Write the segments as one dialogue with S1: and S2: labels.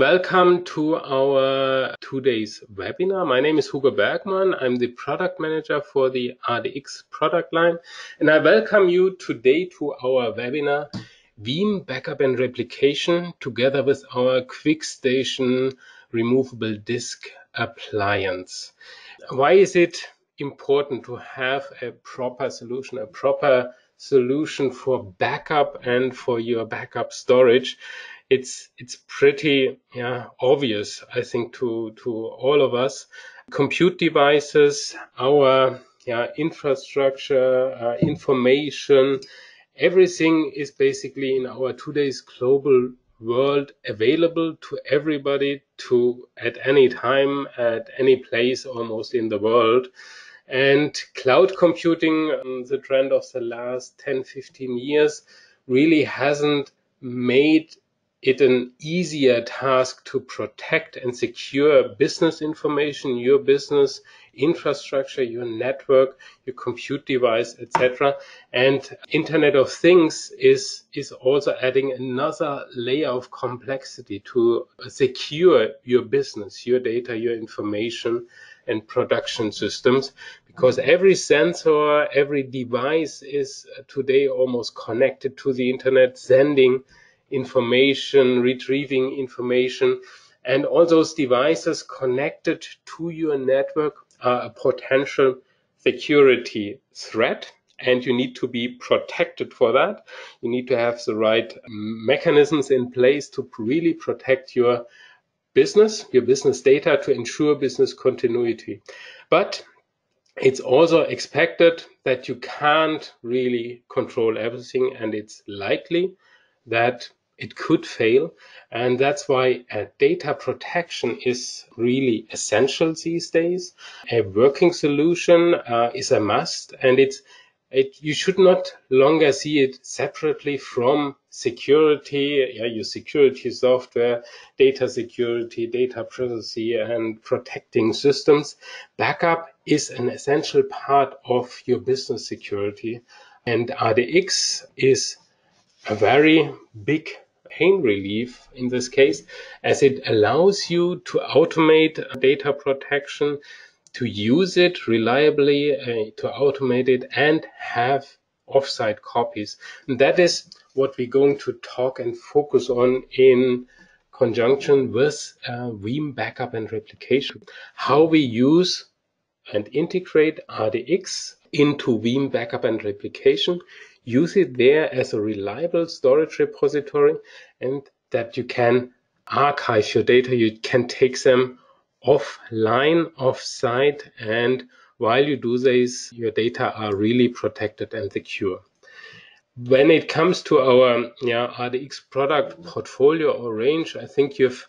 S1: Welcome to our today's webinar. My name is Hugo Bergmann. I'm the product manager for the RDX product line, and I welcome you today to our webinar, Veeam Backup and Replication, together with our QuikStation removable disk appliance. Why is it important to have a proper solution, a proper solution for backup and for your backup storage? It's it's pretty yeah, obvious, I think, to to all of us. Compute devices, our yeah, infrastructure, uh, information, everything is basically in our today's global world available to everybody to at any time at any place almost in the world and cloud computing um, the trend of the last 10 15 years really hasn't made it an easier task to protect and secure business information, your business infrastructure, your network, your compute device, etc. And Internet of Things is, is also adding another layer of complexity to secure your business, your data, your information and production systems because every sensor, every device is today almost connected to the internet, sending information, retrieving information, and all those devices connected to your network are a potential security threat and you need to be protected for that. You need to have the right mechanisms in place to really protect your business, your business data to ensure business continuity. But it's also expected that you can't really control everything and it's likely that it could fail. And that's why uh, data protection is really essential these days. A working solution uh, is a must and it's it, you should not longer see it separately from security, yeah, your security software, data security, data privacy, and protecting systems. Backup is an essential part of your business security. And RDX is a very big pain relief in this case, as it allows you to automate data protection, to use it reliably, uh, to automate it, and have offsite copies. And that is what we're going to talk and focus on in conjunction with uh, Veeam backup and replication. How we use and integrate RDX into Veeam backup and replication use it there as a reliable storage repository and that you can archive your data. You can take them offline, off-site, and while you do this, your data are really protected and secure. When it comes to our yeah, RDX product portfolio or range, I think you've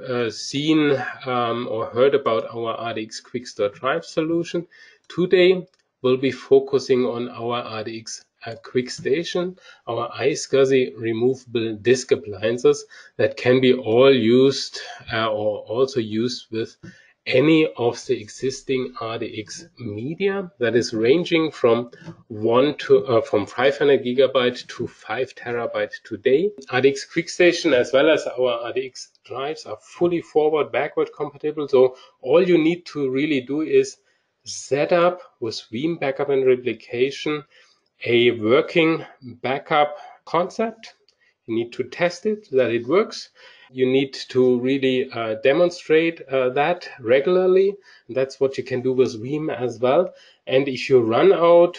S1: uh, seen um, or heard about our RDX QuikStor Drive solution. Today, we'll be focusing on our RDX a QuikStation, our iSCSI removable disk appliances that can be all used uh, or also used with any of the existing RDX media that is ranging from one to uh, from 500 gigabyte to 5 terabyte today. RDX QuikStation as well as our RDX drives are fully forward backward compatible. So all you need to really do is set up with Veeam backup and replication a working backup concept. You need to test it, that it works. You need to really uh, demonstrate uh, that regularly. That's what you can do with Veeam as well. And if you run out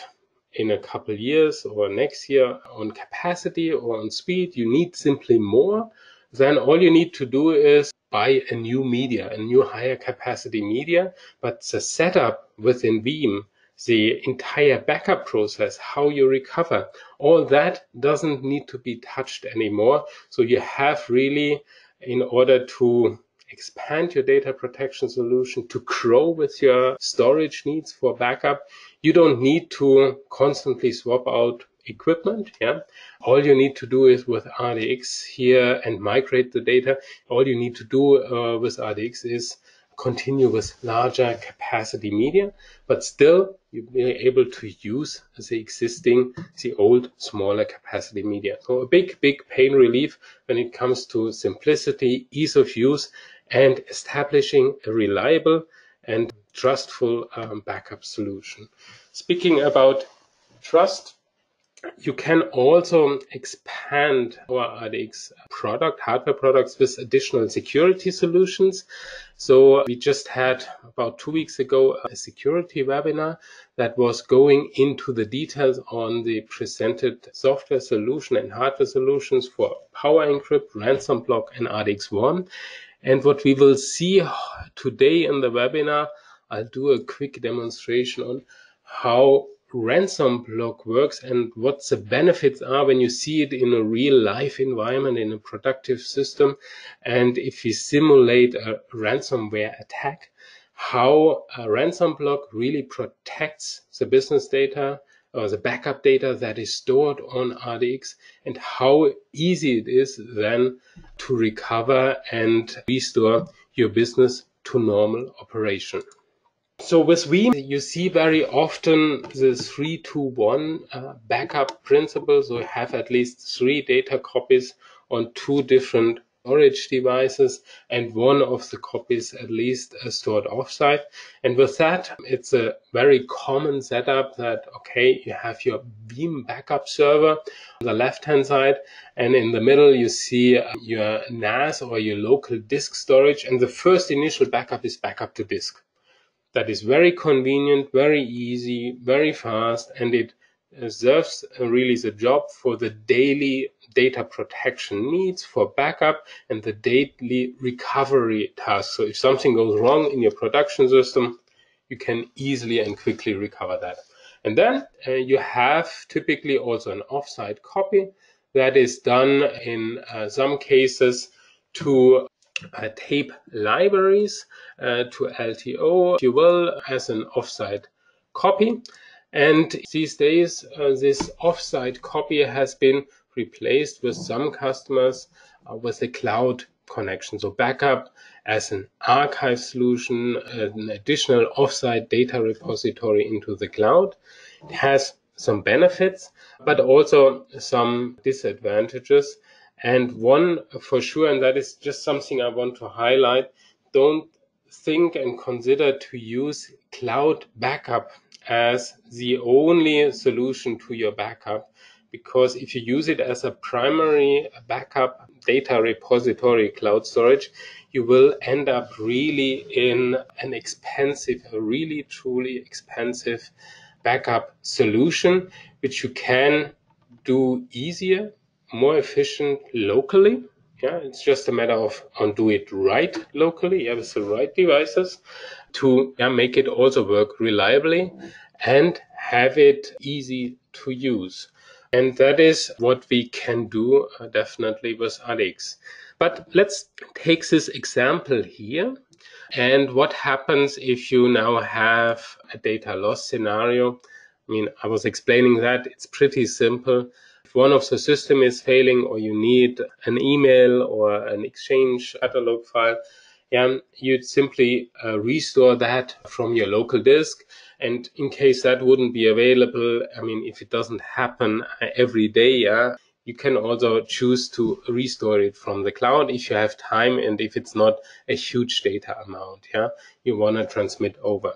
S1: in a couple years or next year on capacity or on speed, you need simply more, then all you need to do is buy a new media, a new higher capacity media. But the setup within Veeam the entire backup process, how you recover, all that doesn't need to be touched anymore. So you have really, in order to expand your data protection solution, to grow with your storage needs for backup, you don't need to constantly swap out equipment. Yeah. All you need to do is with RDX here and migrate the data. All you need to do uh, with RDX is continue with larger capacity media, but still you'll be able to use the existing, the old smaller capacity media. So a big, big pain relief when it comes to simplicity, ease of use, and establishing a reliable and trustful um, backup solution. Speaking about trust, you can also expand our RDX product, hardware products with additional security solutions. So we just had about two weeks ago a security webinar that was going into the details on the presented software solution and hardware solutions for Power Encrypt, RansomBlock and RDX One. And what we will see today in the webinar, I'll do a quick demonstration on how RansomBlock works and what the benefits are when you see it in a real life environment in a productive system and if you simulate a ransomware attack how a RansomBlock really protects the business data or the backup data that is stored on RDX and how easy it is then to recover and restore your business to normal operation. So with Veeam, you see very often the three to one uh, backup principle. So you have at least three data copies on two different storage devices and one of the copies at least uh, stored offsite. And with that, it's a very common setup that, okay, you have your Veeam backup server on the left-hand side and in the middle you see uh, your NAS or your local disk storage. And the first initial backup is backup to disk that is very convenient, very easy, very fast, and it serves really the job for the daily data protection needs for backup and the daily recovery tasks. So if something goes wrong in your production system, you can easily and quickly recover that. And then uh, you have typically also an offsite copy that is done in uh, some cases to uh, tape libraries uh, to LTO, if you will, as an offsite copy. And these days, uh, this offsite copy has been replaced with some customers uh, with a cloud connection. So backup as an archive solution, an additional offsite data repository into the cloud. It has some benefits, but also some disadvantages. And one for sure, and that is just something I want to highlight, don't think and consider to use cloud backup as the only solution to your backup. Because if you use it as a primary backup data repository cloud storage, you will end up really in an expensive, a really truly expensive backup solution, which you can do easier more efficient locally. Yeah, it's just a matter of on do it right locally, yeah, with the right devices to yeah, make it also work reliably and have it easy to use. And that is what we can do uh, definitely with RDX. But let's take this example here. And what happens if you now have a data loss scenario? I mean, I was explaining that it's pretty simple one of the system is failing or you need an email or an exchange catalog file, yeah, you'd simply uh, restore that from your local disk. And in case that wouldn't be available, I mean, if it doesn't happen uh, every day, yeah, you can also choose to restore it from the cloud if you have time and if it's not a huge data amount, yeah, you want to transmit over.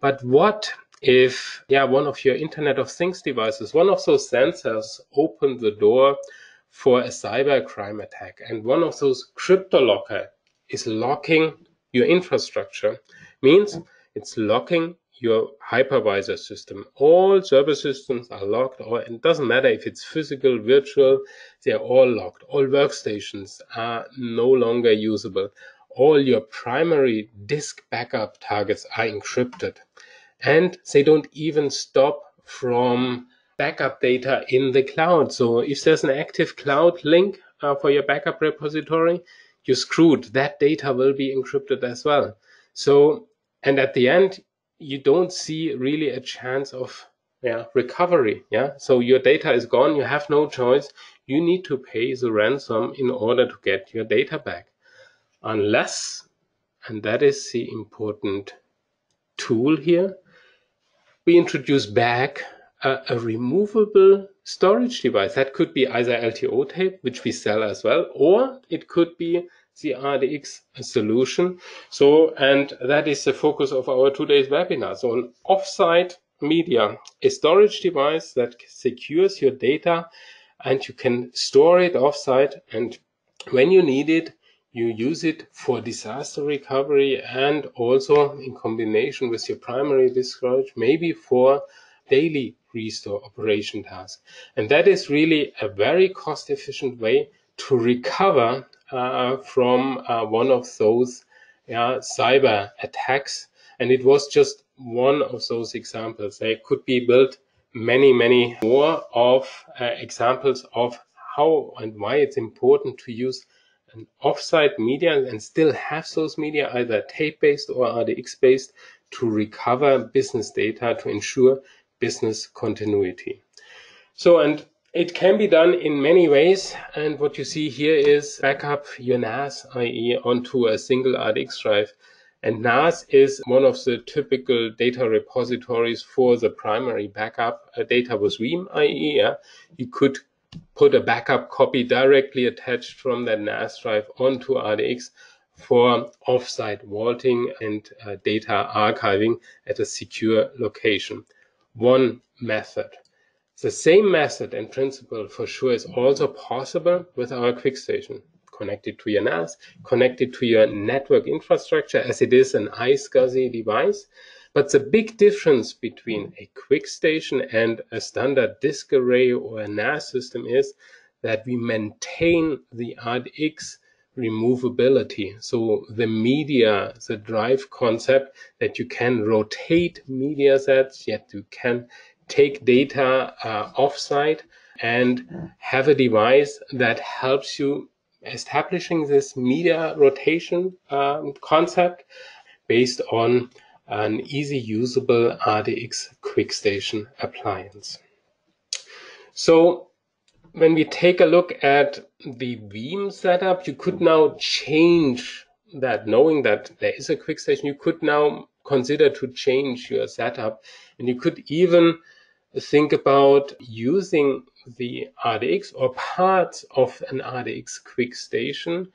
S1: But what if yeah one of your internet of things devices one of those sensors opened the door for a cyber crime attack and one of those crypto locker is locking your infrastructure means it's locking your hypervisor system. All server systems are locked or it doesn't matter if it's physical virtual they're all locked. All workstations are no longer usable. All your primary disk backup targets are encrypted and they don't even stop from backup data in the cloud. So if there's an active cloud link uh, for your backup repository, you're screwed. That data will be encrypted as well. So, and at the end, you don't see really a chance of yeah, recovery. Yeah. So your data is gone. You have no choice. You need to pay the ransom in order to get your data back. Unless and that is the important tool here, we introduce back a, a, removable storage device. That could be either LTO tape, which we sell as well, or it could be the RDX solution. So, and that is the focus of our today's webinar. So an offsite media, a storage device that secures your data and you can store it offsite and when you need it, you use it for disaster recovery and also in combination with your primary disk storage, maybe for daily restore operation tasks. And that is really a very cost efficient way to recover uh, from uh, one of those cyber attacks. And it was just one of those examples. There could be built many, many more of uh, examples of how and why it's important to use an offsite media and still have those media either tape based or RDX based to recover business data to ensure business continuity. So, and it can be done in many ways. And what you see here is backup your NAS, i.e. onto a single RDX drive. And NAS is one of the typical data repositories for the primary backup. Data was Veeam, i.e. You could put a backup copy directly attached from that NAS drive onto RDX for offsite vaulting and uh, data archiving at a secure location. One method. The same method and principle for sure is also possible with our QuikStation. Connected to your NAS, connected to your network infrastructure as it is an iSCSI device. But the big difference between a QuikStation and a standard disk array or a NAS system is that we maintain the RDX removability. So the media, the drive concept that you can rotate media sets, yet you can take data uh, offsite and have a device that helps you establishing this media rotation um, concept based on an easy usable RDX QuikStation appliance. So when we take a look at the Veeam setup, you could now change that knowing that there is a QuikStation, you could now consider to change your setup and you could even think about using the RDX or parts of an RDX QuikStation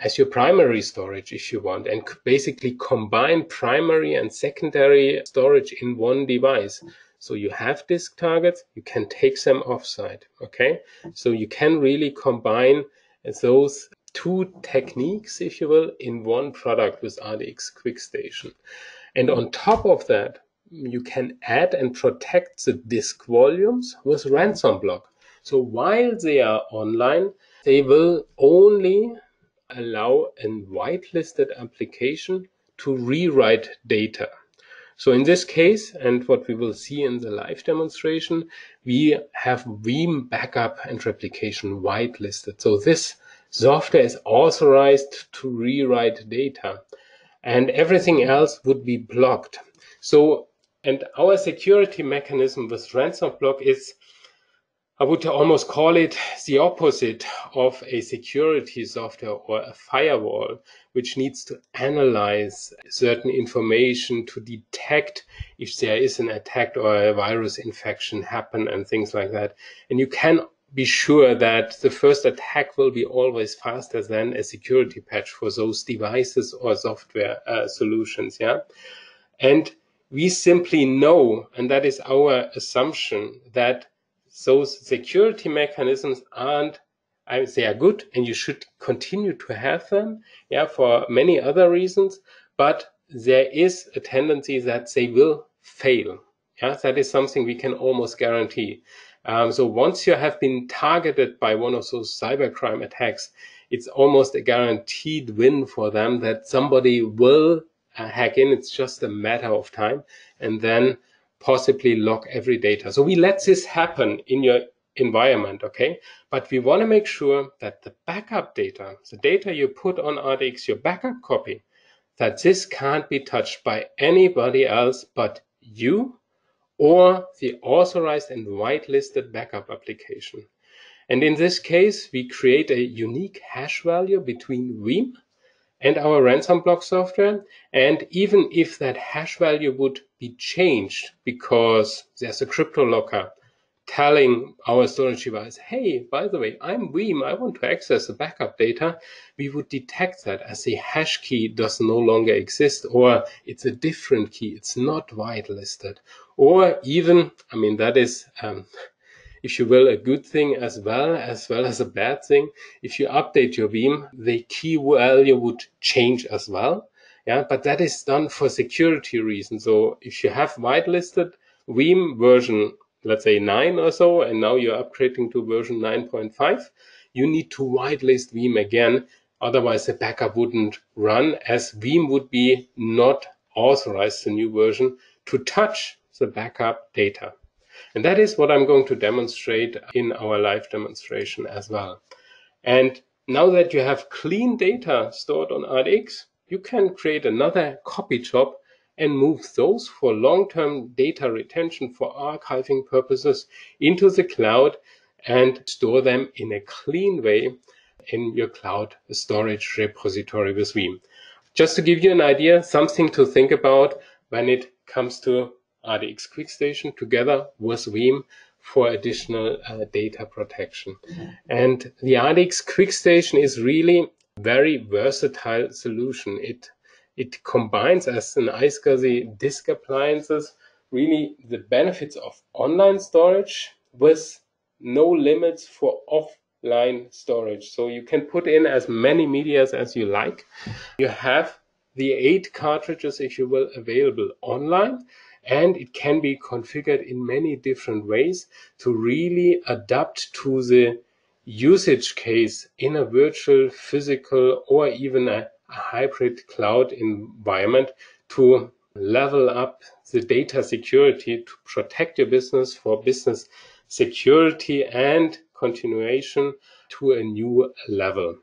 S1: as your primary storage if you want and basically combine primary and secondary storage in one device. So you have disk targets, you can take them offsite. Okay. So you can really combine those two techniques, if you will, in one product with RDX QuikStation. And on top of that, you can add and protect the disk volumes with RansomBlock. So while they are online, they will only allow a whitelisted application to rewrite data. So in this case, and what we will see in the live demonstration, we have Veeam backup and replication whitelisted. So this software is authorized to rewrite data and everything else would be blocked. So, and our security mechanism with RansomBlock is I would almost call it the opposite of a security software or a firewall, which needs to analyze certain information to detect if there is an attack or a virus infection happen and things like that. And you can be sure that the first attack will be always faster than a security patch for those devices or software uh, solutions. Yeah. And we simply know, and that is our assumption, that those security mechanisms aren't I they are good and you should continue to have them, yeah, for many other reasons, but there is a tendency that they will fail. Yeah, that is something we can almost guarantee. Um, so once you have been targeted by one of those cybercrime attacks, it's almost a guaranteed win for them that somebody will uh, hack in. It's just a matter of time. And then possibly log every data. So we let this happen in your environment, okay? But we want to make sure that the backup data, the data you put on RDX, your backup copy, that this can't be touched by anybody else but you or the authorized and whitelisted backup application. And in this case, we create a unique hash value between Veeam and our RansomBlock software. And even if that hash value would be changed because there's a crypto locker telling our storage device, hey, by the way, I'm Veeam, I want to access the backup data, we would detect that as the hash key does no longer exist or it's a different key, it's not whitelisted. Or even, I mean, that is, um, if you will, a good thing as well, as well as a bad thing. If you update your Veeam, the key value would change as well. Yeah, but that is done for security reasons. So if you have whitelisted Veeam version let's say 9 or so, and now you're upgrading to version 9.5, you need to whitelist Veeam again. Otherwise, the backup wouldn't run as Veeam would be not authorized the new version to touch the backup data. And that is what I'm going to demonstrate in our live demonstration as well. And now that you have clean data stored on RDX, you can create another copy job and move those for long-term data retention for archiving purposes into the cloud and store them in a clean way in your cloud storage repository with Veeam. Just to give you an idea, something to think about when it comes to RDX QuikStation together with Veeam for additional uh, data protection. And the RDX QuikStation is really very versatile solution. It it combines as an iSCSI disk appliances really the benefits of online storage with no limits for offline storage. So you can put in as many medias as you like. You have the eight cartridges, if you will, available online and it can be configured in many different ways to really adapt to the usage case in a virtual, physical, or even a hybrid cloud environment to level up the data security to protect your business for business security and continuation to a new level.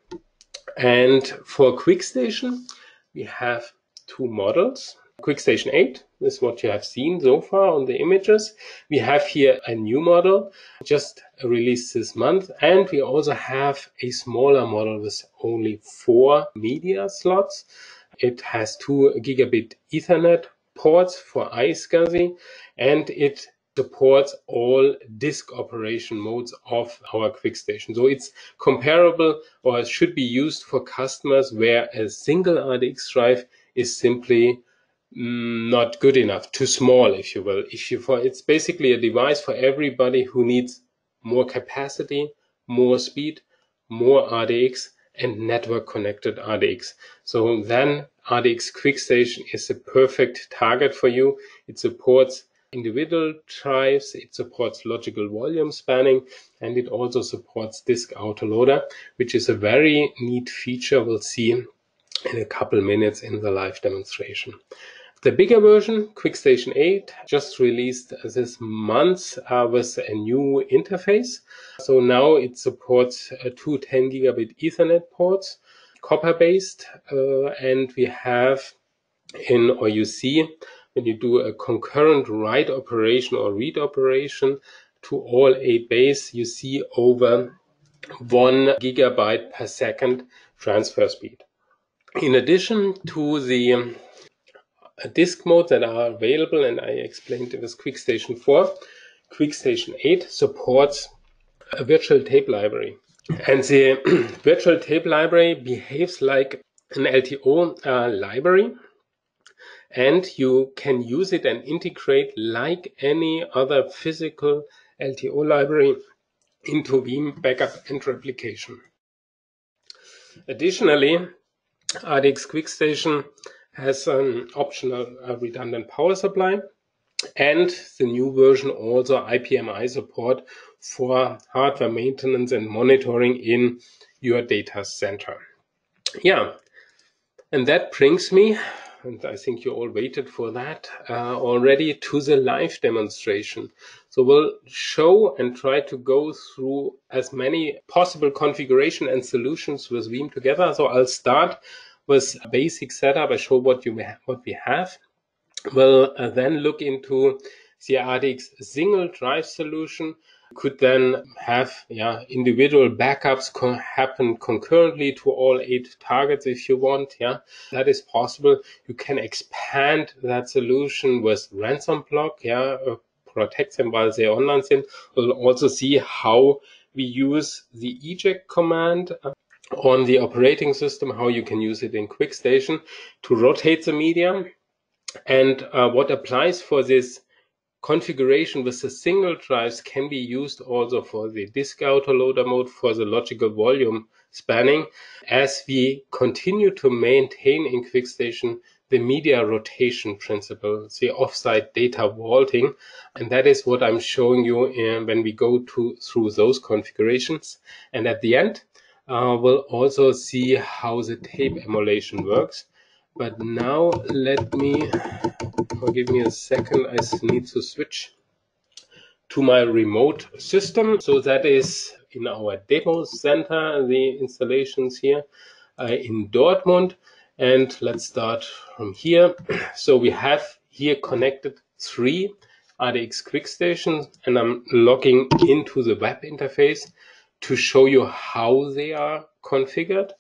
S1: And for QuikStation, we have two models. QuikStation 8 is what you have seen so far on the images. We have here a new model just released this month and we also have a smaller model with only four media slots. It has two gigabit ethernet ports for iSCSI and it supports all disk operation modes of our QuikStation. So it's comparable or should be used for customers where a single RDX drive is simply not good enough, too small, if you will. If you for it's basically a device for everybody who needs more capacity, more speed, more RDX, and network connected RDX. So then RDX QuikStation is a perfect target for you. It supports individual drives, it supports logical volume spanning, and it also supports disk autoloader, which is a very neat feature we'll see in a couple minutes in the live demonstration. The bigger version, QuikStation 8, just released this month uh, with a new interface. So now it supports uh, two 10 gigabit Ethernet ports, copper based, uh, and we have in, see, when you do a concurrent write operation or read operation to all eight bays, you see over one gigabyte per second transfer speed. In addition to the disk modes that are available, and I explained it with QuikStation 4. QuikStation 8 supports a virtual tape library. And the virtual tape library behaves like an LTO uh, library. And you can use it and integrate like any other physical LTO library into Veeam backup and replication. Additionally, RDX QuikStation has an optional uh, redundant power supply. And the new version also IPMI support for hardware maintenance and monitoring in your data center. Yeah, and that brings me, and I think you all waited for that uh, already, to the live demonstration. So we'll show and try to go through as many possible configuration and solutions with Veeam together. So I'll start with a basic setup. I show what you what we have. We'll uh, then look into the RDX single drive solution could then have yeah individual backups con- happen concurrently to all eight targets if you want yeah that is possible you can expand that solution with RansomBlock yeah uh, protect them while they're online we'll also see how we use the eject command uh, on the operating system how you can use it in QuikStation to rotate the media and uh, what applies for this configuration with the single drives can be used also for the disk autoloader mode for the logical volume spanning as we continue to maintain in QuikStation the media rotation principle, the offsite data vaulting. And that is what I'm showing you in, when we go to, through those configurations. And at the end, uh, we'll also see how the tape emulation works. But now let me give me a second. I need to switch to my remote system. So that is in our demo center, the installations here uh, in Dortmund. And let's start from here. So we have here connected three RDX QuikStations and I'm logging into the web interface to show you how they are configured.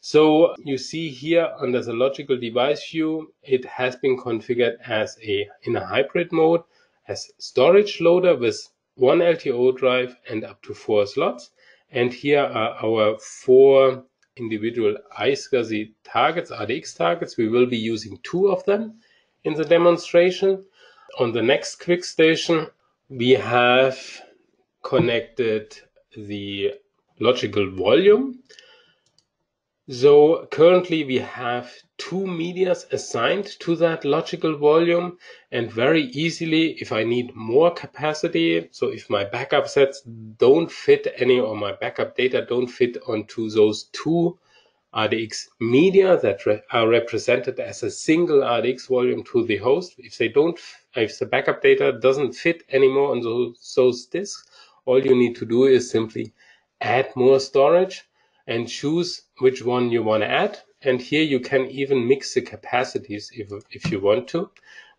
S1: So you see here under the logical device view, it has been configured as a in a hybrid mode as storage loader with one LTO drive and up to four slots. And here are our four individual iSCSI targets, RDX targets. We will be using two of them in the demonstration. On the next QuikStation, we have connected the logical volume. So currently we have two medias assigned to that logical volume and very easily if I need more capacity, so if my backup sets don't fit any or my backup data don't fit onto those two RDX media that re are represented as a single RDX volume to the host, if they don't, if the backup data doesn't fit anymore on those, those disks, all you need to do is simply add more storage and choose which one you want to add. And here you can even mix the capacities if, if you want to.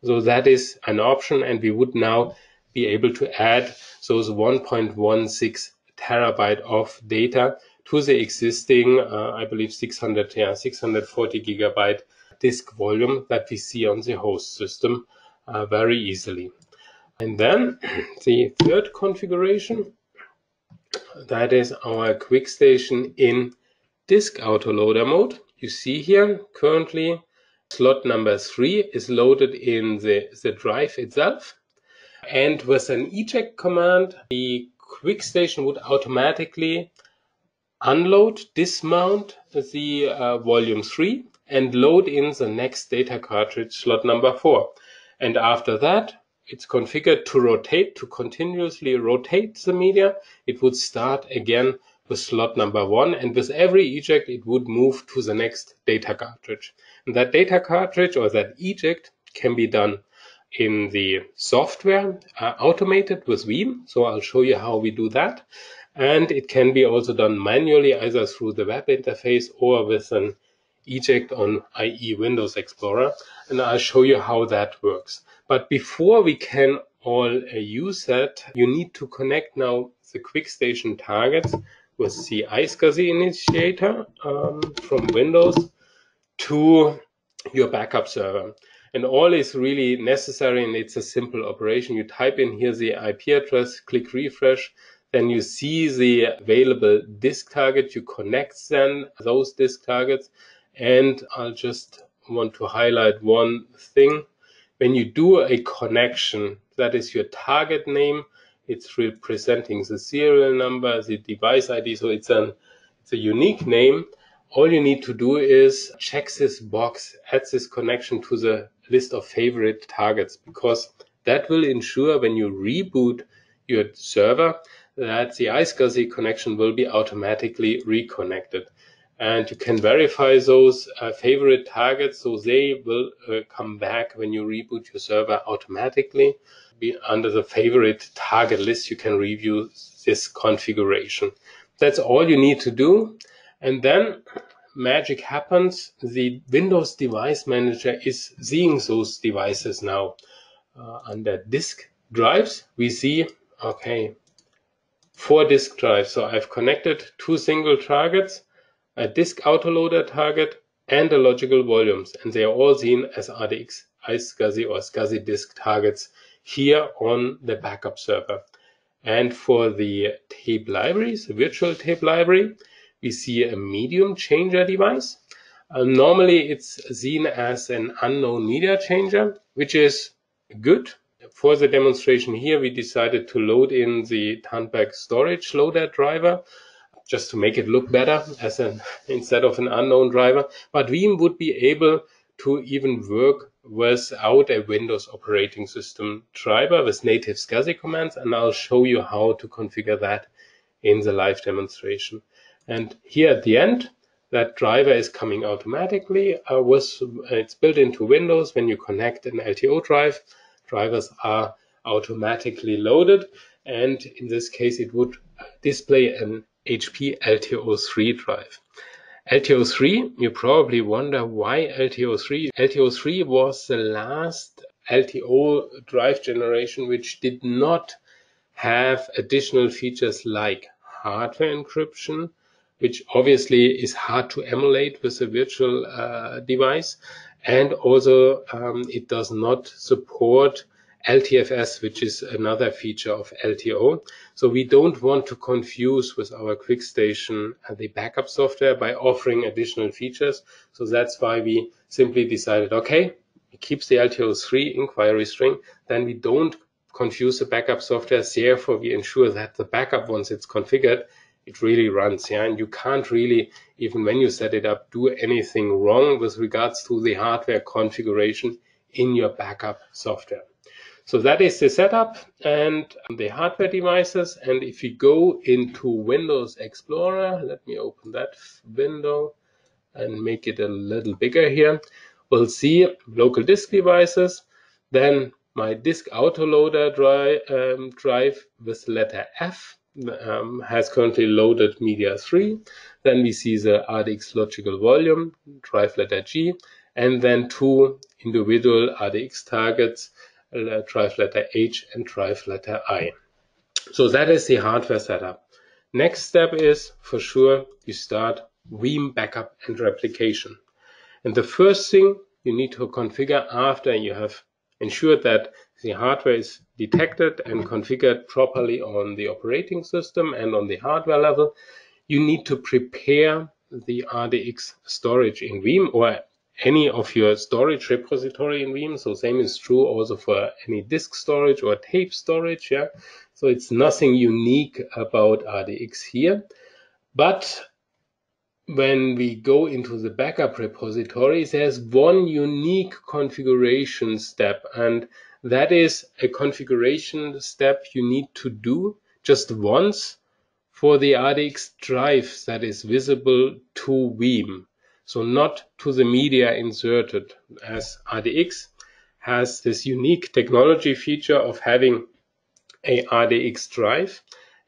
S1: So that is an option. And we would now be able to add those 1.16 terabyte of data to the existing, uh, I believe 600, yeah, 640 gigabyte disk volume that we see on the host system uh, very easily. And then the third configuration that is our QuikStation in disk autoloader mode. You see here currently slot number three is loaded in the, the drive itself. And with an eject command, the QuikStation would automatically unload, dismount the uh, volume 3 and load in the next data cartridge slot number 4. And after that, it's configured to rotate, to continuously rotate the media. It would start again with slot number one, and with every eject, it would move to the next data cartridge. And that data cartridge or that eject can be done in the software uh, automated with Veeam. So I'll show you how we do that. And it can be also done manually either through the web interface or with an eject on IE Windows Explorer. And I'll show you how that works. But before we can all uh, use that, you need to connect now the QuikStation targets with the iSCSI initiator um, from Windows to your backup server. And all is really necessary and it's a simple operation. You type in here the IP address, click refresh, then you see the available disk target. You connect then those disk targets. And I'll just want to highlight one thing when you do a connection, that is your target name, it's representing the serial number, the device ID, so it's an it's a unique name. All you need to do is check this box, add this connection to the list of favorite targets, because that will ensure when you reboot your server that the iSCSI connection will be automatically reconnected and you can verify those uh, favorite targets so they will uh, come back when you reboot your server automatically. Be under the favorite target list, you can review this configuration. That's all you need to do. And then magic happens. The Windows Device Manager is seeing those devices now uh, under disk drives. We see, okay, four disk drives. So I've connected two single targets, a disk autoloader target, and the logical volumes, and they are all seen as RDX iSCSI or SCSI disk targets here on the backup server. And for the tape libraries, the virtual tape library, we see a medium changer device. Uh, normally it's seen as an unknown media changer, which is good. For the demonstration here, we decided to load in the Tandberg storage loader driver just to make it look better as an instead of an unknown driver. But Veeam would be able to even work without a Windows operating system driver with native SCSI commands, and I'll show you how to configure that in the live demonstration. And here at the end, that driver is coming automatically. Uh, with, it's built into Windows. When you connect an LTO drive, drivers are automatically loaded. And in this case, it would display an HP LTO3 drive. LTO3, you probably wonder why LTO3. LTO3 was the last LTO drive generation which did not have additional features like hardware encryption, which obviously is hard to emulate with a virtual uh, device. And also, um, it does not support LTFS, which is another feature of LTO. So we don't want to confuse with our QuikStation uh, the backup software by offering additional features. So that's why we simply decided, okay, it keeps the LTO3 inquiry string, then we don't confuse the backup software. Therefore, we ensure that the backup, once it's configured, it really runs. Yeah, and you can't really, even when you set it up, do anything wrong with regards to the hardware configuration in your backup software. So that is the setup and the hardware devices. And if you go into Windows Explorer, let me open that window and make it a little bigger here. We'll see local disk devices, then my disk autoloader drive, um, drive with letter F um, has currently loaded media 3. Then we see the RDX logical volume, drive letter G, and then two individual RDX targets Uh, drive letter H and drive letter I. So that is the hardware setup. Next step is for sure you start Veeam backup and replication. And the first thing you need to configure after you have ensured that the hardware is detected and configured properly on the operating system and on the hardware level, you need to prepare the RDX storage in Veeam or any of your storage repository in Veeam. So same is true also for any disk storage or tape storage. Yeah. So it's nothing unique about RDX here. But when we go into the backup repository, there's one unique configuration step, and that is a configuration step you need to do just once for the RDX drive that is visible to Veeam so not to the media inserted as RDX has this unique technology feature of having a RDX drive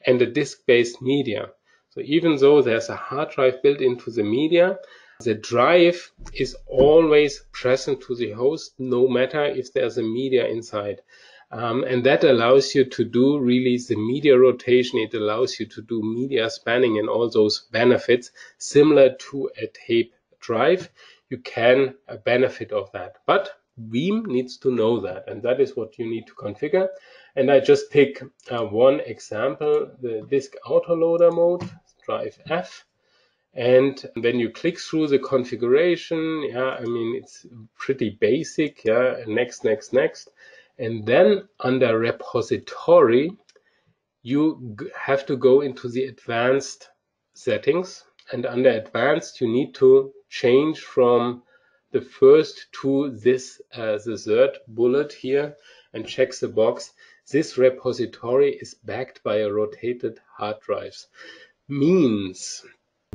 S1: and a disk-based media. So even though there's a hard drive built into the media, the drive is always present to the host, no matter if there's a media inside. Um, and that allows you to do really the media rotation. It allows you to do media spanning and all those benefits similar to a tape drive, you can uh, benefit of that. But Veeam needs to know that, and that is what you need to configure. And I just pick uh, one example, the disk autoloader mode, drive F. And when you click through the configuration, yeah, I mean, it's pretty basic, yeah, next, next, next. And then under repository, you have to go into the advanced settings. And under advanced, you need to change from the first to this, uh, the third bullet here and check the box. This repository is backed by a rotated hard drives. Means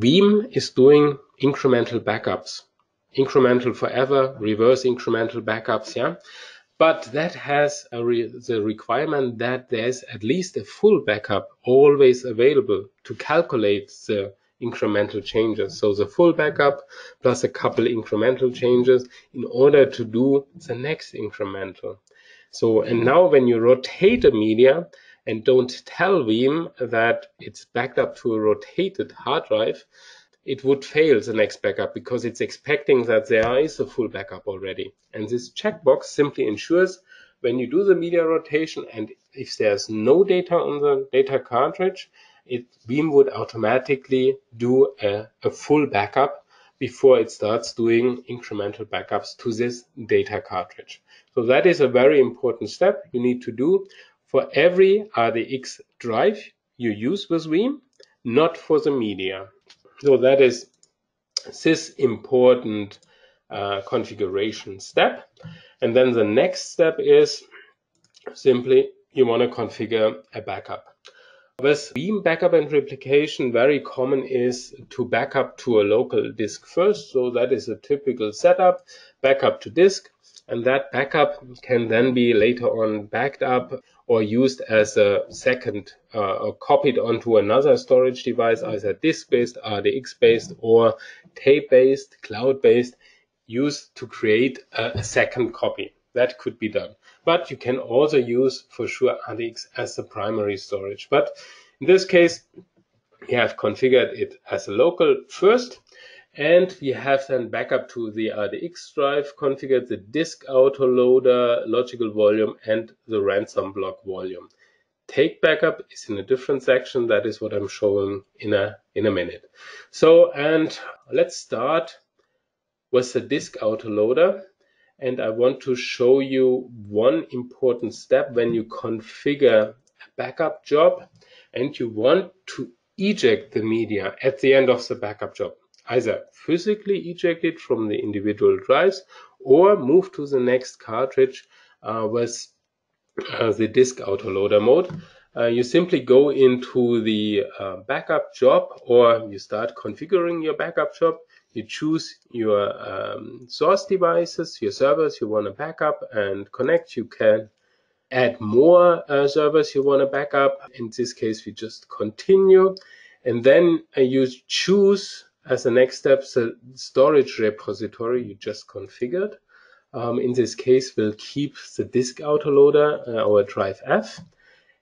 S1: Veeam is doing incremental backups. Incremental forever, reverse incremental backups, yeah? But that has re the requirement that there's at least a full backup always available to calculate the incremental changes. So the full backup plus a couple incremental changes in order to do the next incremental. So, and now when you rotate a media, and don't tell Veeam that it's backed up to a rotated hard drive, it would fail the next backup because it's expecting that there is a full backup already. And this checkbox simply ensures when you do the media rotation and if there's no data on the data cartridge, it Veeam would automatically do a, a full backup before it starts doing incremental backups to this data cartridge. So that is a very important step you need to do for every RDX drive you use with Veeam, not for the media. So that is this important uh, configuration step. And then the next step is simply you want to configure a backup. With Veeam backup and replication, very common is to backup to a local disk first. So that is a typical setup, backup to disk. And that backup can then be later on backed up or used as a second uh, or copied onto another storage device, either disk-based, RDX-based, or tape-based, cloud-based, used to create a second copy. That could be done. But you can also use, for sure, RDX as the primary storage. But in this case, we have configured it as a local first and we have then backup to the RDX drive, configured the disk autoloader, logical volume, and the RansomBlock volume. Take backup is in a different section. That is what I'm showing in a, in a minute. So, and let's start with the disk autoloader. And I want to show you one important step when you configure a backup job and you want to eject the media at the end of the backup job either physically eject it from the individual drives or move to the next cartridge uh, with uh, the disk autoloader mode. Uh, you simply go into the uh, backup job or you start configuring your backup job. You choose your um, source devices, your servers you want to backup and connect. You can add more uh, servers you want to backup. In this case, we just continue. And then uh, you choose as a next step, the storage repository you just configured. Um, in this case, we'll keep the disk autoloader, uh, our drive F.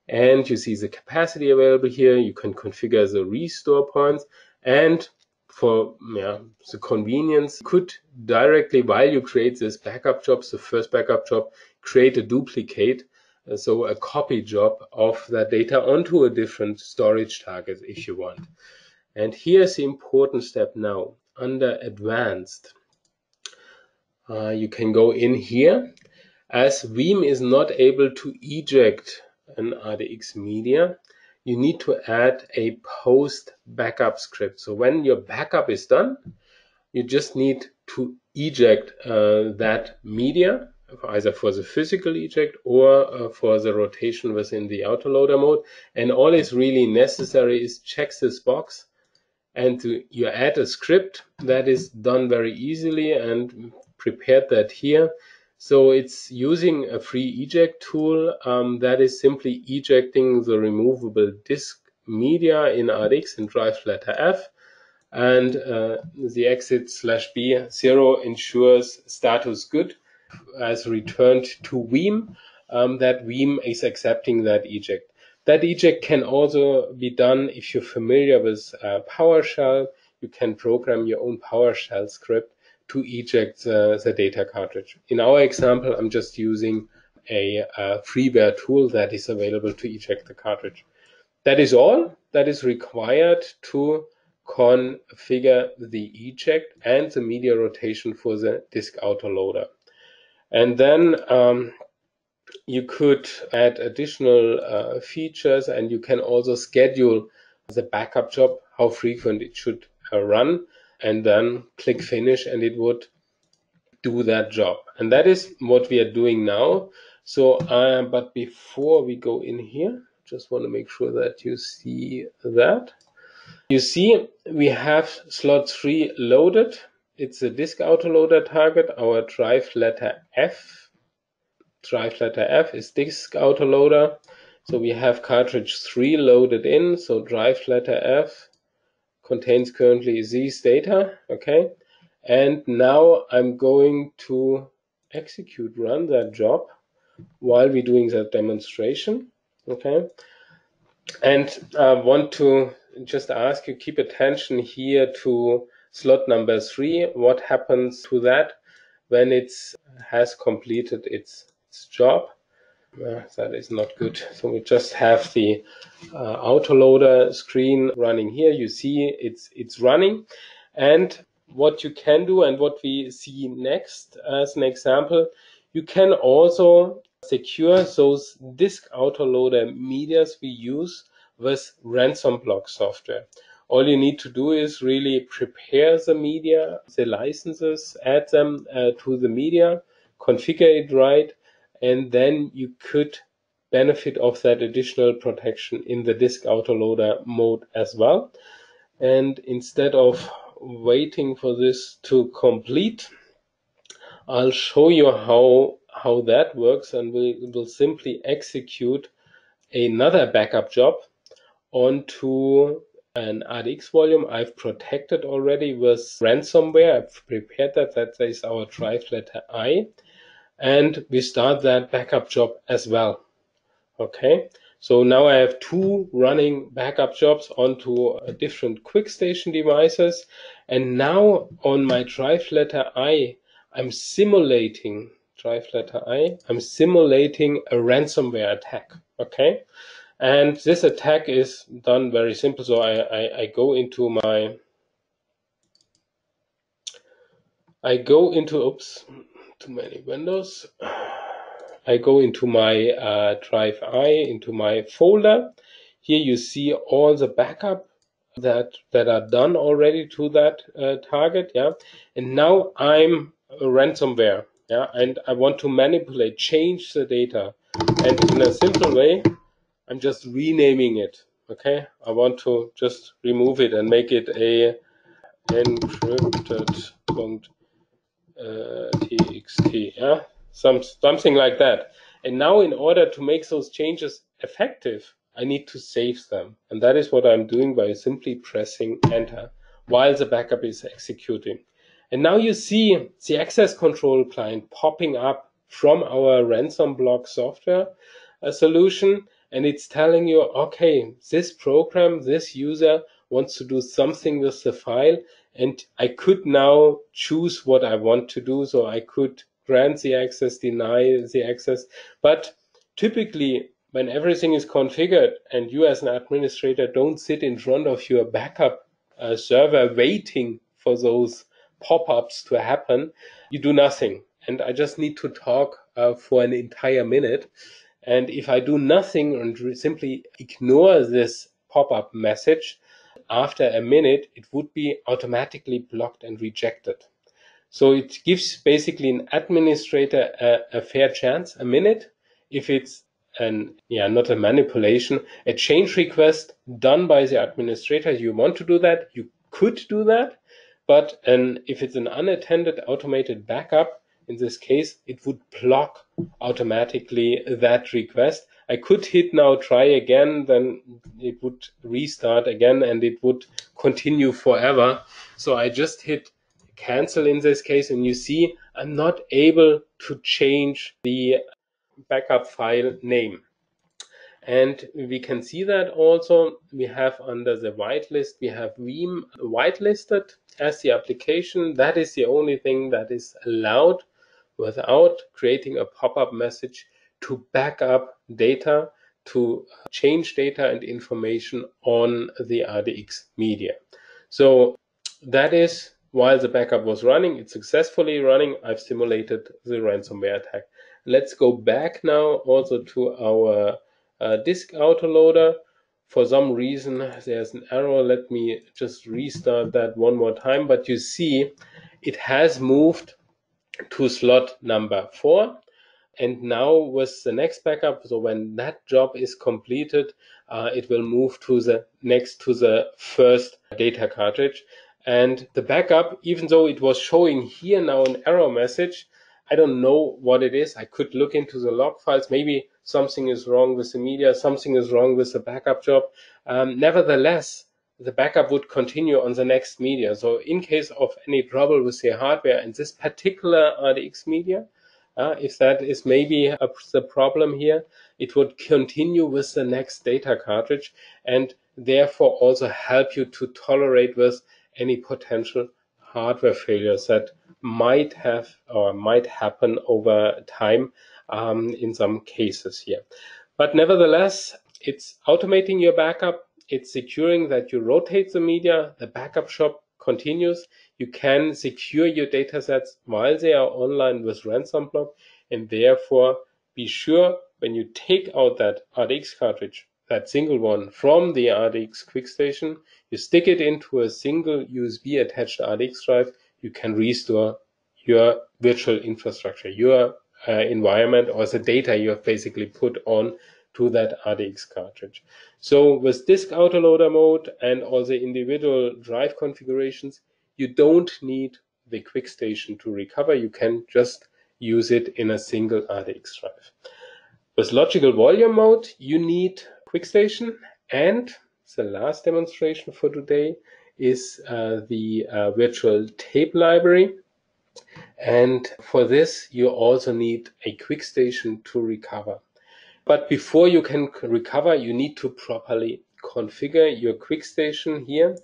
S1: And you see the capacity available here. You can configure the restore points. And for yeah, the convenience, could directly, while you create this backup job, the first backup job, create a duplicate. Uh, so a copy job of that data onto a different storage target if you want. And here's the important step now. Under advanced, uh, you can go in here. As Veeam is not able to eject an RDX media, you need to add a post backup script. So when your backup is done, you just need to eject uh, that media, either for the physical eject or uh, for the rotation within the autoloader mode. And all is really necessary is check this box and to, you add a script that is done very easily and prepared that here. So it's using a free eject tool um, that is simply ejecting the removable disk media in RDX and drive letter F. And uh, the exit slash B zero ensures status good as returned to Veeam, um, that Veeam is accepting that eject. That eject can also be done if you're familiar with uh, PowerShell. You can program your own PowerShell script to eject uh, the data cartridge. In our example, I'm just using a, a freeware tool that is available to eject the cartridge. That is all that is required to configure the eject and the media rotation for the disk autoloader. And then um, you could add additional uh, features and you can also schedule the backup job, how frequent it should uh, run, and then click finish and it would do that job. And that is what we are doing now. So, uh, but before we go in here, just want to make sure that you see that. You see, we have slot 3 loaded. It's a disk autoloader target, our drive letter F drive letter F is disk autoloader. So we have cartridge 3 loaded in. So drive letter F contains currently these data. Okay. And now I'm going to execute run that job while we're doing that demonstration. Okay. and I want to just ask you keep attention here to slot number three. What happens to that when it has completed its, its job? That is not good. So we just have the uh, autoloader screen running here. You see it's it's running, and what you can do and what we see next as an example, you can also secure those disk autoloader medias we use with RansomBlock software. All you need to do is really prepare the media, the licenses, add them uh, to the media, configure it right, and then you could benefit of that additional protection in the disk autoloader mode as well. And instead of waiting for this to complete, I'll show you how how that works and we will simply execute another backup job onto an RDX volume I've protected already with ransomware. I've prepared that. That is our drive letter I. And we start that backup job as well. Okay. So now I have two running backup jobs onto different QuikStation devices. And now on my drive letter I, I'm simulating drive letter I, I'm simulating a ransomware attack. Okay. And this attack is done very simple. So I, I, I go into my, I go into, oops, too many windows. I go into my uh, drive I, into my folder. Here you see all the backup that that are done already to that uh, target. Yeah, and now I'm a ransomware. Yeah, and I want to manipulate, change the data, and in a simple way, I'm just renaming it. Okay, I want to just remove it and make it a encrypted txt. Yeah, some something like that. And now, in order to make those changes effective, I need to save them, and that is what I'm doing by simply pressing enter while the backup is executing. And now you see the access control client popping up from our RansomBlock software uh, solution and it's telling you, okay, this program, this user wants to do something with the file, and I could now choose what I want to do. So I could grant the access, deny the access. But typically, when everything is configured and you as an administrator don't sit in front of your backup uh, server waiting for those pop-ups to happen, you do nothing. And I just need to talk uh, for an entire minute and if I do nothing and simply ignore this pop-up message, after a minute, it would be automatically blocked and rejected. So it gives basically an administrator a, a fair chance, a minute. If it's an, yeah, not a manipulation, a change request done by the administrator, you want to do that, you could do that. But an, if it's an unattended automated backup, in this case, it would block automatically that request. I could hit now try again, then it would restart again and it would continue forever. So I just hit cancel in this case and you see I'm not able to change the backup file name. And we can see that also we have under the whitelist, we have Veeam whitelisted as the application. That is the only thing that is allowed without creating a pop-up message to back up data, to change data and information on the RDX media. So that is while the backup was running, it's successfully running. I've simulated the ransomware attack. Let's go back now also to our uh, disk autoloader. For some reason, there's an error. Let me just restart that one more time. But you see, it has moved to slot number four. And now with the next backup, so when that job is completed, uh, it will move to the next to the first data cartridge. And the backup, even though it was showing here now an error message, I don't know what it is. I could look into the log files. Maybe something is wrong with the media, something is wrong with the backup job. Um, nevertheless, the backup would continue on the next media. So in case of any trouble with the hardware and this particular RDX media, Uh, if that is maybe a, the problem here, it would continue with the next data cartridge and therefore also help you to tolerate with any potential hardware failures that might have or might happen over time um, in some cases here. But nevertheless, it's automating your backup. It's securing that you rotate the media. The backup shop continues. You can secure your datasets while they are online with RansomBlock and therefore be sure when you take out that RDX cartridge, that single one from the RDX QuikStation, you stick it into a single USB attached RDX drive, you can restore your virtual infrastructure, your uh, environment or the data you have basically put on to that RDX cartridge. So with disk autoloader mode and all the individual drive configurations, you don't need the QuikStation to recover. You can just use it in a single RDX drive. With logical volume mode, you need QuikStation and the last demonstration for today is uh, the uh, virtual tape library. And for this, you also need a QuikStation to recover. But before you can recover, you need to properly configure your QuikStation here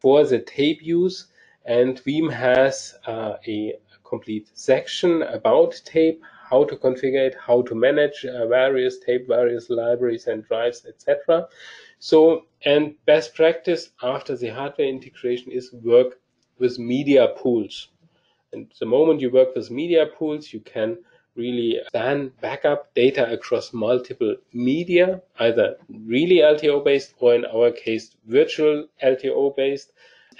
S1: for the tape use. And Veeam has uh, a complete section about tape, how to configure it, how to manage uh, various tape, various libraries and drives, etc. So, and best practice after the hardware integration is work with media pools. And the moment you work with media pools, you can really then backup data across multiple media, either really LTO based or in our case, virtual LTO based.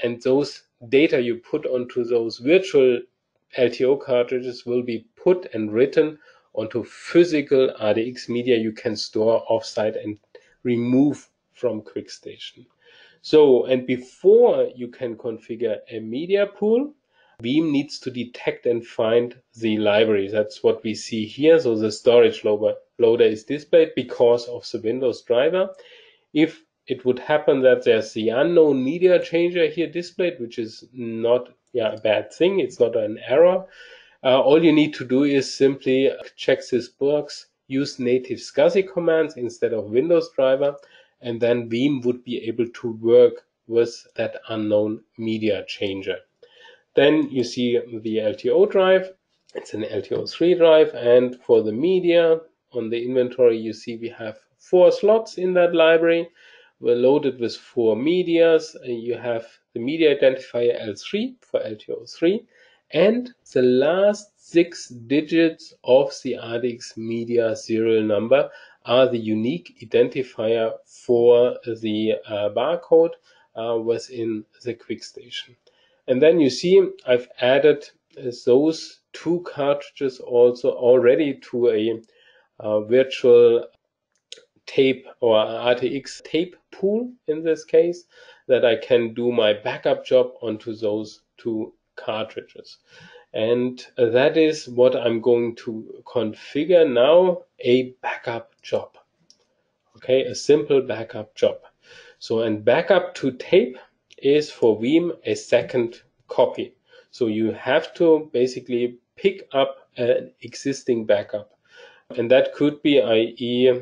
S1: And those data you put onto those virtual LTO cartridges will be put and written onto physical RDX media you can store offsite and remove from QuikStation. So, and before you can configure a media pool, Veeam needs to detect and find the library. That's what we see here. So the storage loader, loader is displayed because of the Windows driver. If it would happen that there's the unknown media changer here displayed, which is not yeah, a bad thing. It's not an error. Uh, all you need to do is simply check this box, use native SCSI commands instead of Windows driver, and then Veeam would be able to work with that unknown media changer. Then you see the LTO drive. It's an LTO3 drive. And for the media on the inventory, you see we have four slots in that library. We're loaded with four medias. You have the media identifier L3 for LTO3 and the last six digits of the RDX media serial number are the unique identifier for the uh, barcode uh, within the QuikStation. And then you see I've added those two cartridges also already to a uh, virtual tape or RDX tape pool in this case that I can do my backup job onto those two cartridges. And that is what I'm going to configure now, a backup job. Okay, a simple backup job. So, and backup to tape is for Veeam a second copy. So you have to basically pick up an existing backup. And that could be, i.e.,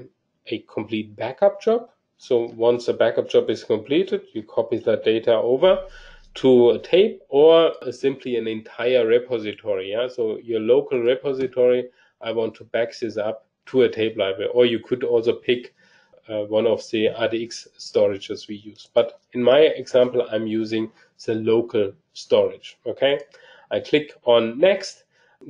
S1: a complete backup job. So once a backup job is completed, you copy that data over to a tape or simply an entire repository. Yeah? So your local repository, I want to back this up to a tape library. Or you could also pick uh, one of the RDX storages we use. But in my example, I'm using the local storage. Okay. I click on next.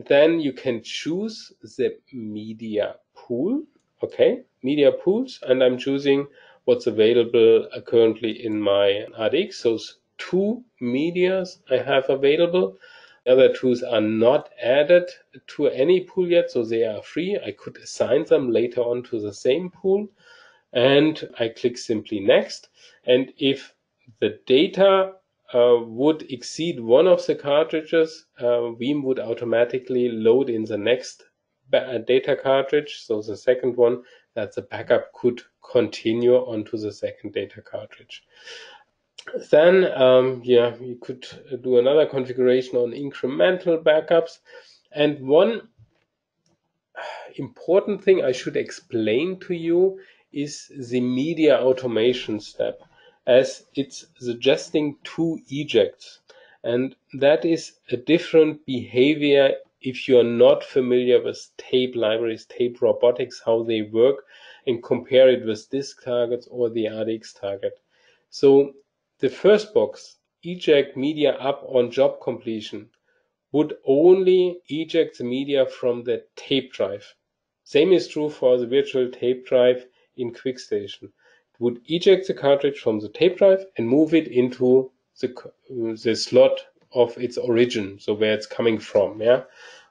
S1: Then you can choose the media pool. Okay. Media pools. And I'm choosing what's available uh, currently in my RDX. Those two medias I have available. The other tools are not added to any pool yet, so they are free. I could assign them later on to the same pool and I click simply next. And if the data uh, would exceed one of the cartridges, uh, Veeam would automatically load in the next uh, data cartridge. So the second one that the backup could continue onto the second data cartridge. Then, um, yeah, you could do another configuration on incremental backups. And one important thing I should explain to you is the media automation step as it's suggesting two ejects. And that is a different behavior if you're not familiar with tape libraries, tape robotics, how they work, and compare it with disk targets or the RDX target. So the first box, eject media up on job completion, would only eject the media from the tape drive. Same is true for the virtual tape drive in QuikStation. It would eject the cartridge from the tape drive and move it into the, the slot of its origin, so where it's coming from, yeah,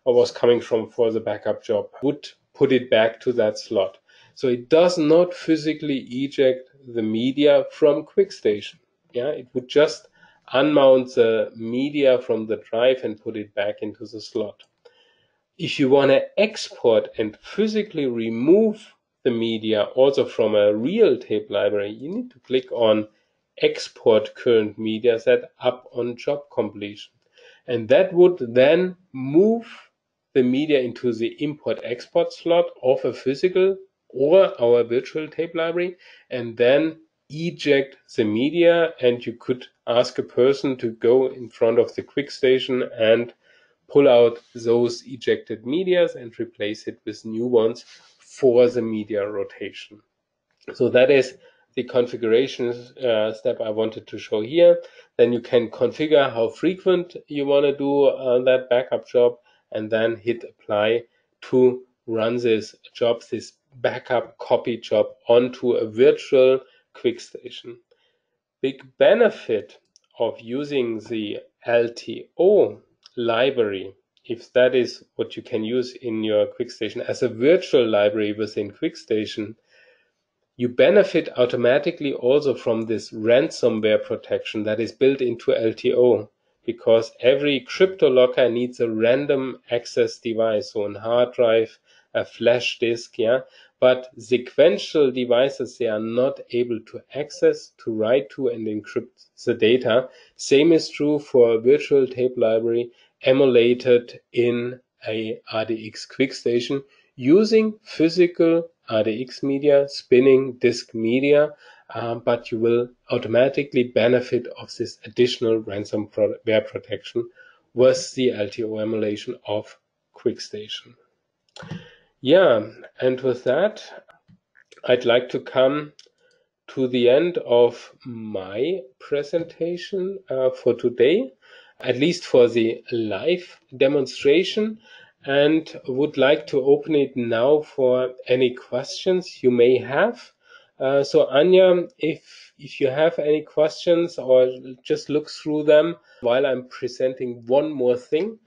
S1: or was coming from for the backup job, would put it back to that slot. So it does not physically eject the media from QuikStation. Yeah, it would just unmount the media from the drive and put it back into the slot. If you want to export and physically remove the media also from a real tape library, you need to click on export current media set up on job completion. And that would then move the media into the import export slot of a physical or our virtual tape library and then eject the media and you could ask a person to go in front of the QuikStation and pull out those ejected medias and replace it with new ones for the media rotation. So that is the configuration uh, step I wanted to show here. Then you can configure how frequent you want to do uh, that backup job and then hit apply to run this job, this backup copy job onto a virtual QuikStation. Big benefit of using the LTO library, if that is what you can use in your QuikStation as a virtual library within QuikStation, you benefit automatically also from this ransomware protection that is built into LTO because every crypto locker needs a random access device, so a hard drive, a flash disk, yeah. But sequential devices, they are not able to access, to write to and encrypt the data. Same is true for a virtual tape library emulated in a RDX QuikStation using physical RDX media, spinning disk media, um, but you will automatically benefit of this additional ransomware protection with the LTO emulation of QuikStation. Yeah, and with that, I'd like to come to the end of my presentation uh, for today, at least for the live demonstration and would like to open it now for any questions you may have. Uh, so Anya, if if you have any questions or just look through them while I'm presenting one more thing,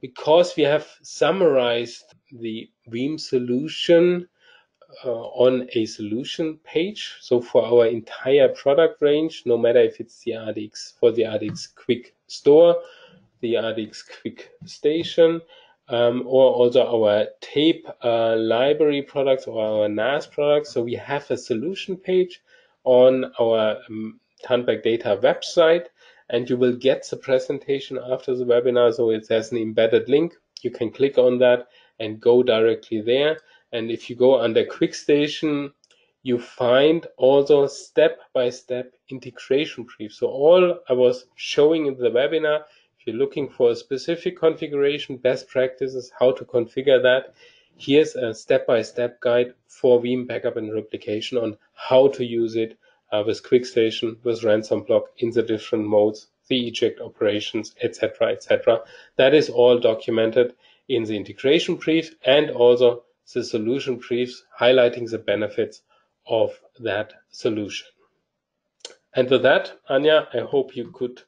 S1: because we have summarized the Veeam solution on a solution page. So for our entire product range, no matter if it's the RDX for the RDX Quick Store, the RDX Quick Station, um, or also our tape uh, library products or our NAS products. So we have a solution page on our um, Data website, and you will get the presentation after the webinar. So it has an embedded link. You can click on that and go directly there. And if you go under QuikStation, you find also step-by-step integration brief. So all I was showing in the webinar if you're looking for a specific configuration, best practices, how to configure that, here's a step-by-step -step guide for Veeam backup and replication on how to use it uh, with QuikStation, with RansomBlock in the different modes, the eject operations, etc., etc. That is all documented in the integration brief and also the solution briefs highlighting the benefits of that solution. And with that, Anya, I hope you could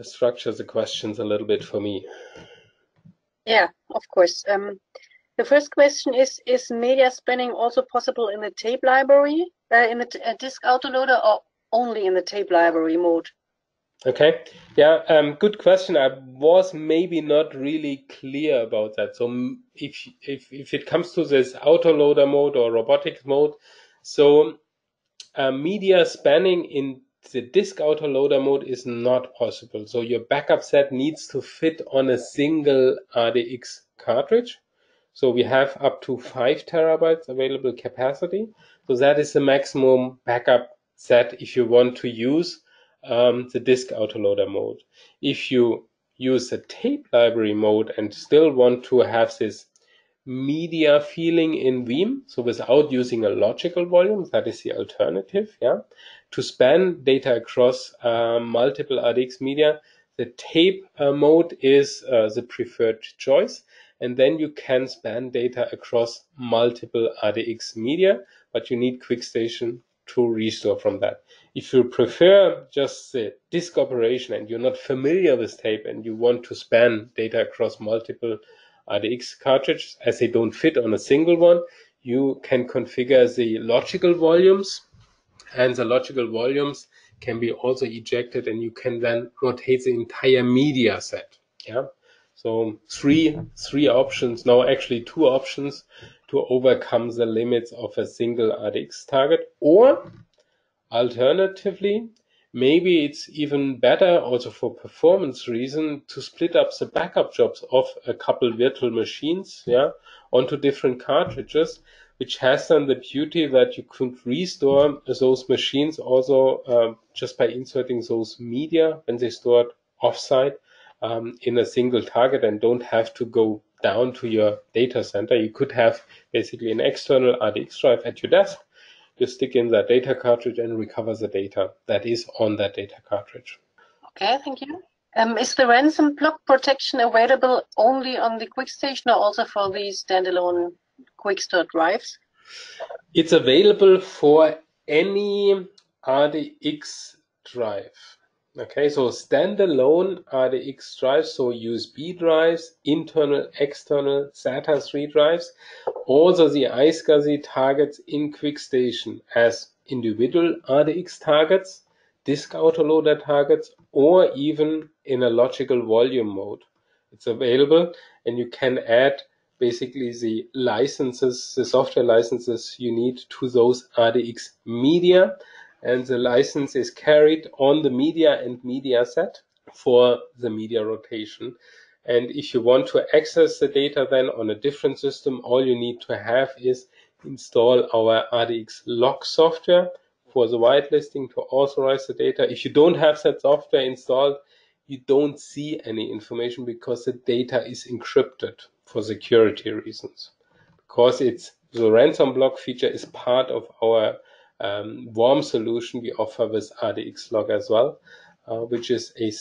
S1: structure the questions a little bit for me.
S2: Yeah, of course. Um, the first question is, is media spanning also possible in the tape library, uh, in the uh, disk autoloader or only in the tape library mode?
S1: Okay, yeah, um, good question. I was maybe not really clear about that. So if, if, if it comes to this autoloader mode or robotics mode, so uh, media spanning in the disk autoloader mode is not possible. So your backup set needs to fit on a single RDX cartridge. So we have up to five terabytes available capacity. So that is the maximum backup set if you want to use um, the disk autoloader mode. If you use the tape library mode and still want to have this media feeling in Veeam, so without using a logical volume, that is the alternative, yeah. To span data across uh, multiple RDX media, the tape uh, mode is uh, the preferred choice, and then you can span data across multiple RDX media, but you need QuikStation to restore from that. If you prefer just the disk operation and you're not familiar with tape and you want to span data across multiple RDX cartridges as they don't fit on a single one, you can configure the logical volumes and the logical volumes can be also ejected and you can then rotate the entire media set. Yeah. So three, three options, no, actually two options to overcome the limits of a single RDX target or alternatively, maybe it's even better also for performance reason to split up the backup jobs of a couple virtual machines yeah onto different cartridges which has then the beauty that you could restore those machines also um, just by inserting those media when they stored offsite um, in a single target and don't have to go down to your data center. You could have basically an external RDX drive at your desk you stick in that data cartridge and recover the data that is on that data cartridge.
S2: Okay, thank you. Um, is the RansomBlock protection available only on the QuikStation or also for the standalone QuikStor drives?
S1: It's available for any RDX drive. Okay, so standalone RDX drives, so USB drives, internal, external SATA 3 drives. Also the iSCSI targets in QuikStation as individual RDX targets, disk autoloader targets, or even in a logical volume mode. It's available and you can add basically the licenses, the software licenses you need to those RDX media and the license is carried on the media and media set for the media rotation. And if you want to access the data then on a different system, all you need to have is install our rdxLOCK software for the whitelisting to authorize the data. If you don't have that software installed, you don't see any information because the data is encrypted for security reasons. Because it's the RansomBlock feature is part of our WORM solution we offer with rdxLOCK as well, uh, which is a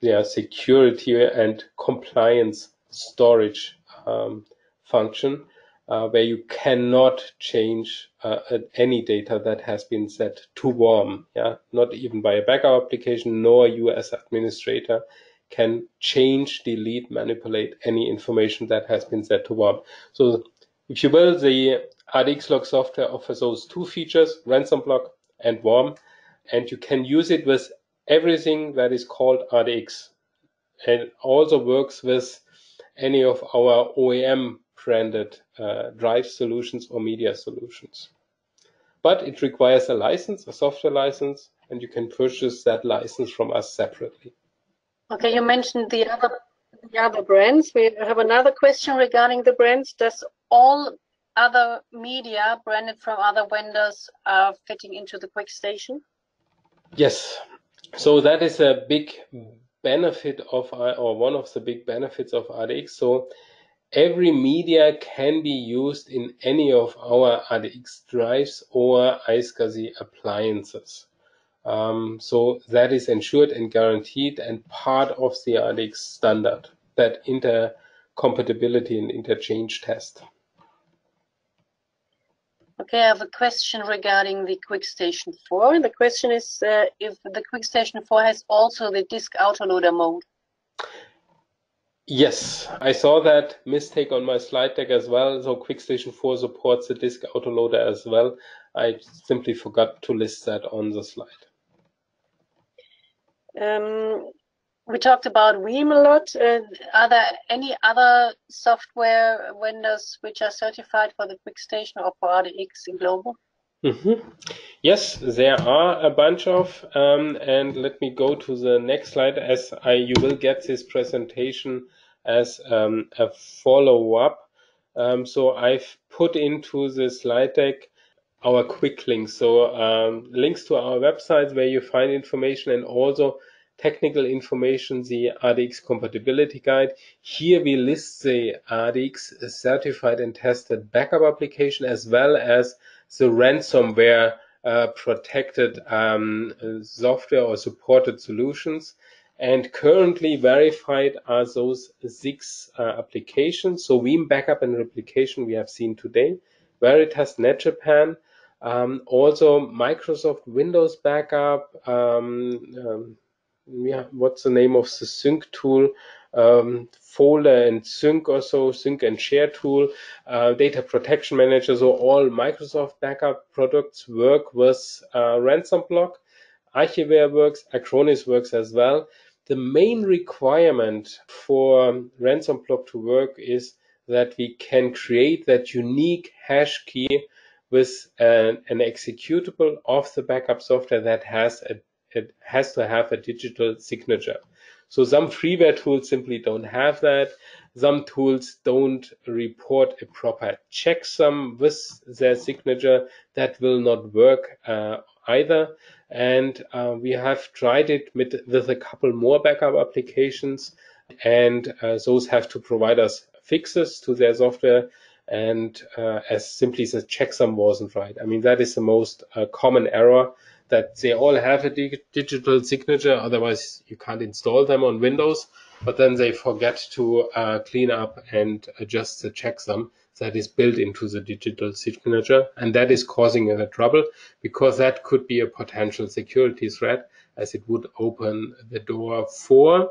S1: yeah, security and compliance storage um, function uh, where you cannot change uh, any data that has been set to WORM. Yeah, not even by a backup application, nor you as administrator can change, delete, manipulate any information that has been set to WORM. So if you will, the rdxLOCK software offers those two features, RansomBlock and WORM, and you can use it with everything that is called RDX. And also works with any of our OEM branded uh, drive solutions or media solutions. But it requires a license, a software license, and you can purchase that license from us separately.
S2: Okay, you mentioned the other the other brands. We have another question regarding the brands. Does all other media branded from other vendors are fitting into the QuikStation?
S1: Yes. So that is a big benefit of, or one of the big benefits of RDX. So every media can be used in any of our RDX drives or iSCSI appliances. Um, so that is ensured and guaranteed and part of the RDX standard, that intercompatibility and interchange test.
S2: Okay, I have a question regarding the QuikStation 4. The question is uh, if the QuikStation 4 has also the disk autoloader mode.
S1: Yes, I saw that mistake on my slide deck as well. So QuikStation 4 supports the disk autoloader as well. I simply forgot to list that on the slide.
S2: Um, we talked about Veeam a lot. Are there any other software vendors which are certified for the QuikStation or for RDX in global?
S1: Mm-hmm. Yes, there are a bunch of, um, and let me go to the next slide as I, you will get this presentation as um, a follow-up. Um, so I've put into the slide deck our quick links. So um, links to our websites where you find information and also technical information, the RDX compatibility guide. Here we list the RDX certified and tested backup application as well as the ransomware uh, protected um, software or supported solutions. And currently verified are those six uh, applications. So Veeam backup and replication we have seen today. Veritas NetJapan, um, also Microsoft Windows backup, um, um, yeah, what's the name of the sync tool? Um, folder and sync or so, sync and share tool, uh, data protection manager. So all Microsoft backup products work with uh, ransom block. Archiware works, Acronis works as well. The main requirement for RansomBlock to work is that we can create that unique hash key with an, an executable of the backup software that has a it has to have a digital signature. So some freeware tools simply don't have that. Some tools don't report a proper checksum with their signature. That will not work uh, either. And uh, we have tried it with, with, a couple more backup applications, and uh, those have to provide us fixes to their software. And uh, as simply the checksum wasn't right. I mean, that is the most uh, common error that they all have a dig digital signature. Otherwise, you can't install them on Windows. But then they forget to uh, clean up and adjust the checksum that is built into the digital signature. And that is causing a trouble because that could be a potential security threat as it would open the door for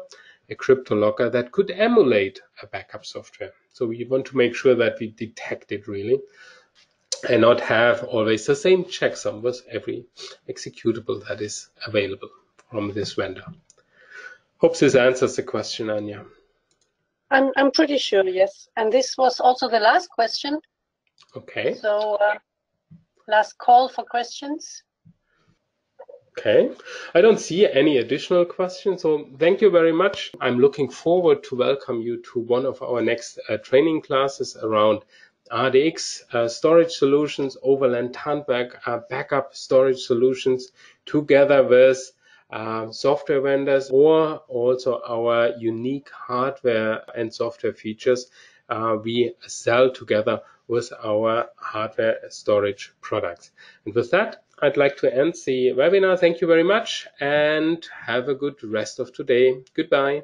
S1: a crypto locker that could emulate a backup software. So we want to make sure that we detect it really and not have always the same checksum with every executable that is available from this vendor. Hope this answers the question, Anya.
S2: I'm, I'm pretty sure, yes. And this was also the last question.
S1: Okay.
S2: So, uh, last call for questions.
S1: Okay. I don't see any additional questions. So thank you very much. I'm looking forward to welcome you to one of our next uh, training classes around RDX uh, storage solutions, Overland Tandberg uh, backup storage solutions, together with uh, software vendors or also our unique hardware and software features we sell together with our hardware storage products. And with that, I'd like to end the webinar. Thank you very much and have a good rest of today. Goodbye.